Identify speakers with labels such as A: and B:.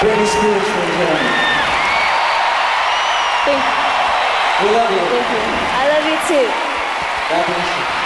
A: Very for journey.
B: Thank, you.
A: We love you.
B: thank you. I love you too.
A: God bless you.